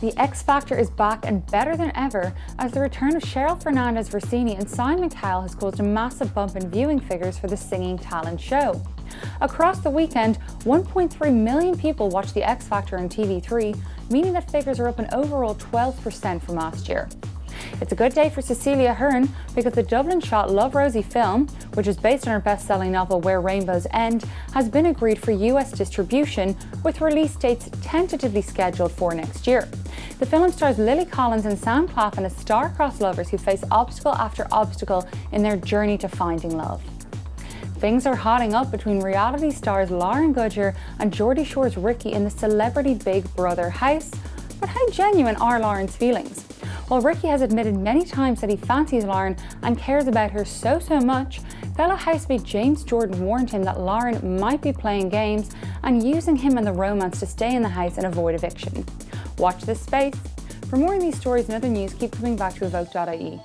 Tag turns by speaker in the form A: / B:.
A: The X Factor is back and better than ever as the return of Cheryl Fernandez Versini and Simon Cowell has caused a massive bump in viewing figures for the singing talent show. Across the weekend, 1.3 million people watched The X Factor on TV3, meaning that figures are up an overall 12% from last year. It's a good day for Cecilia Ahern because the Dublin shot Love Rosie film, which is based on her best selling novel Where Rainbows End, has been agreed for US distribution, with release dates tentatively scheduled for next year. The film stars Lily Collins and Sam Claflin as star-crossed lovers who face obstacle after obstacle in their journey to finding love. Things are hotting up between reality stars Lauren Goodger and Geordie Shore's Ricci in the celebrity Big Brother house. But how genuine are Lauren's feelings? While Ricci has admitted many times that he fancies Lauren and cares about her so, so much, fellow housemate James Jordan warned him that Lauren might be playing games and using him and the romance to stay in the house and avoid eviction. Watch this space. For more on these stories and other news, keep coming back to evoke.ie.